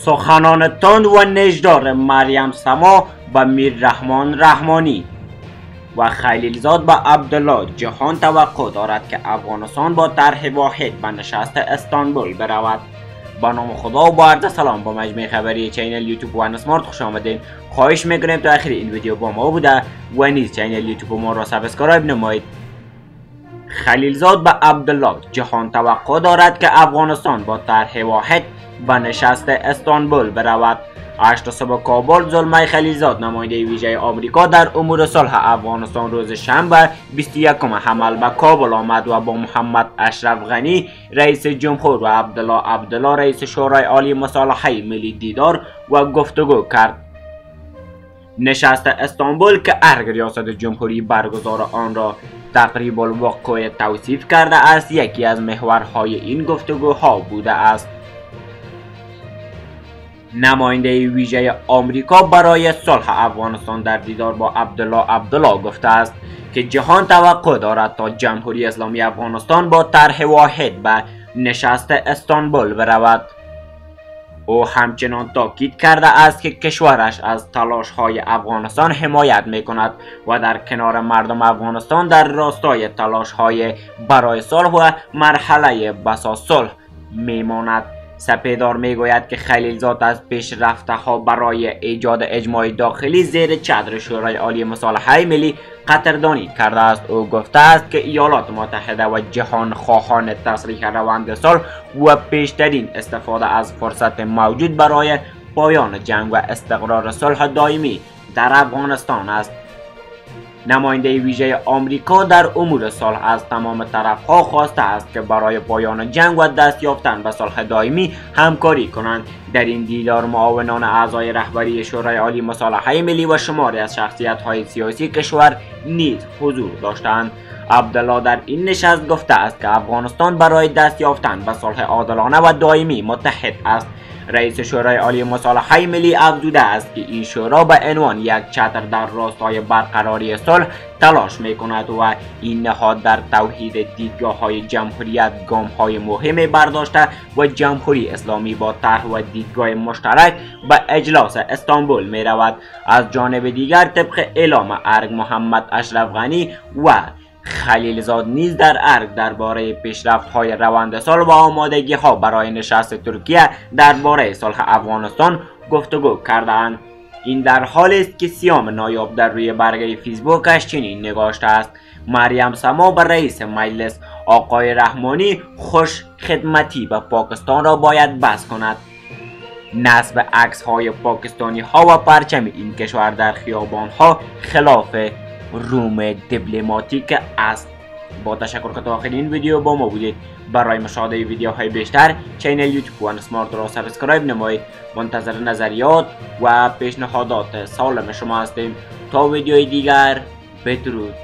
سخنان تند و نیشدار مریم سما به میر رحمان رحمانی. و خلیلزاد به عبدالله جهان توقع دارد که افغانستان با طرح واحد به نشست استانبول برود. با نام خدا و با عرض سلام با مجموع خبری channel YouTube One Smart خوش آمدین. خواهش می‌کنیم تا آخر این ویدیو با ما بوده و نیز channel YouTube ما را subscribe نمایید. خلیلزاد به عبدالله جهان توقع دارد که افغانستان با طرح واحد به نشست استانبول برود. هشت صبح کابل زلمه خلیلزاد نماینده ویژه آمریکا در امور صلح افغانستان روز شنبه 21 حمل به کابل آمد و با محمد اشرف غنی رئیس جمهور و عبدالله عبدالله رئیس شورای عالی مصالحه ملی دیدار و گفتگو کرد. نشست استانبول که ارگ ریاست جمهوری برگزار آن را تقریب الوقوع توصیف کرده است یکی از محورهای این گفتگوها بوده است. نماینده ویژه آمریکا برای صلح افغانستان در دیدار با عبدالله عبدالله گفته است که جهان توقع دارد تا جمهوری اسلامی افغانستان با طرح واحد به نشست استانبول برود. او همچنان تاکید کرده است که کشورش از تلاش های افغانستان حمایت می کند و در کنار مردم افغانستان در راستای تلاش های برای صلح و مرحله بسا صلح می ماند. سپیدار می‌گوید که خلیلزاد از پیشرفته ها برای ایجاد اجماع داخلی زیر چتر شورای عالی مصالحه ملی قطردانی کرده است. او گفته است که ایالات متحده و جهان خواهان تصریح روند صلح و پیشترین استفاده از فرصت موجود برای پایان جنگ و استقرار صلح دائمی در افغانستان است. نماینده ویژه آمریکا در امور صلح از تمام طرفها خواسته است که برای پایان جنگ و دست یافتن به صلح دائمی همکاری کنند. در این دیدار معاونان اعضای رهبری شورای عالی مصالحه ملی و شماری از شخصیت های سیاسی کشور نیز حضور داشتند. عبدالله در این نشست گفته است که افغانستان برای دست یافتن به صلح عادلانه و دائمی متحد است. رئیس شورای عالی مصالحه ملی افزوده است که این شورا به عنوان یک چتر در راستای برقراری صلح تلاش می کند و این نهاد در توحید دیدگاه های جمهوریت گام های مهمی برداشته و جمهوری اسلامی با طرح و دیدگاه مشترک به اجلاس استانبول می رود از جانب دیگر طبق اعلام ارگ محمد اشرف غنی و خلیلزاد نیز در ارگ درباره پیشرفت های روند سال و آمادگی ها برای نشست ترکیه درباره صلح افغانستان گفتگو کردند این در حال است که سیام نایاب در روی برگه فیسبوکش چنین نگاشته است. مریم سما به رئیس مجلس آقای رحمانی خوش خدمتی به پاکستان را باید بس کند. نصب عکس های پاکستانی ها و پرچم این کشور در خیابان ها خلاف نورم دیپلماتیک است. با تشکر که تا آخر این ویدیو با ما بودید. برای مشاهده ویدیوهای بیشتر channel YouTube One Smart را subscribe نمایید. منتظر نظریات و پیشنهادات سالم شما هستیم. تا ویدیوی دیگر بدرود.